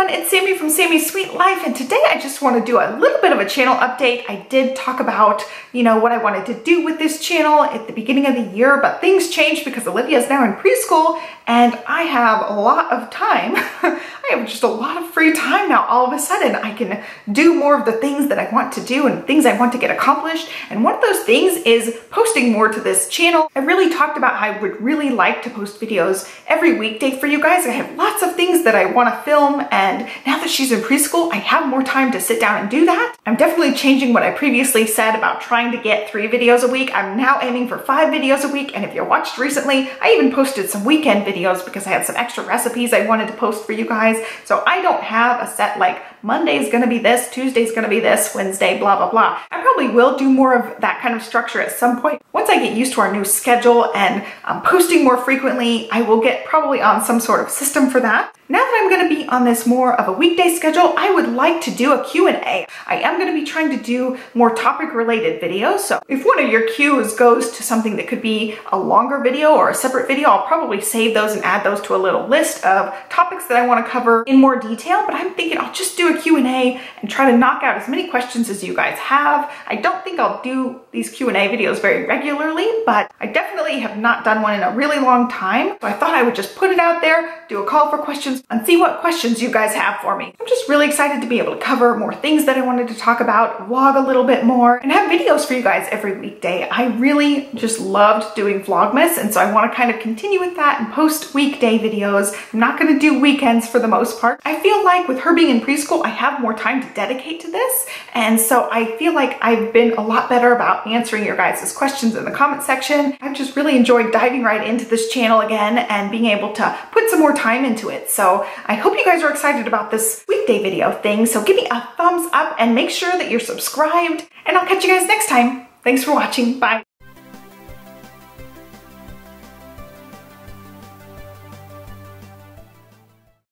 everyone, it's Sami from Sami's Sweet Life and today I just want to do a little bit of a channel update. I did talk about, you know, what I wanted to do with this channel at the beginning of the year, but things changed because Olivia is now in preschool and I have a lot of time. I have just a lot of free time now. All of a sudden I can do more of the things that I want to do and things I want to get accomplished. And one of those things is posting more to this channel. I really talked about how I would really like to post videos every weekday for you guys. I have lots of things that I want to film and now that she's in preschool, I have more time to sit down and do that. I'm definitely changing what I previously said about trying to get three videos a week. I'm now aiming for five videos a week. And if you watched recently, I even posted some weekend videos because I had some extra recipes I wanted to post for you guys. So I don't have a set like Monday's gonna be this, Tuesday's gonna be this, Wednesday, blah, blah, blah. I probably will do more of that kind of structure at some point. Once I get used to our new schedule and um, posting more frequently, I will get probably on some sort of system for that. Now that I'm gonna be on this more of a weekday schedule, I would like to do a Q&A. I am gonna be trying to do more topic related videos. So if one of your Q's goes to something that could be a longer video or a separate video, I'll probably save those and add those to a little list of topics that I wanna cover in more detail. But I'm thinking I'll just do a Q&A and try to knock out as many questions as you guys have. I don't think I'll do these Q&A videos very regularly, but I definitely have not done one in a really long time. So I thought I would just put it out there, do a call for questions and see what questions you guys have for me. I'm just really excited to be able to cover more things that I wanted to talk about, vlog a little bit more, and have videos for you guys every weekday. I really just loved doing Vlogmas, and so I want to kind of continue with that and post weekday videos. I'm not going to do weekends for the most part. I feel like with her being in preschool, I have more time to dedicate to this, and so I feel like I've been a lot better about answering your guys' questions in the comment section. I've just really enjoyed diving right into this channel again and being able to put some more time into it. So I hope you guys are excited about this weekday video thing. So give me a thumbs up and make sure that you're subscribed and I'll catch you guys next time. Thanks for watching. Bye.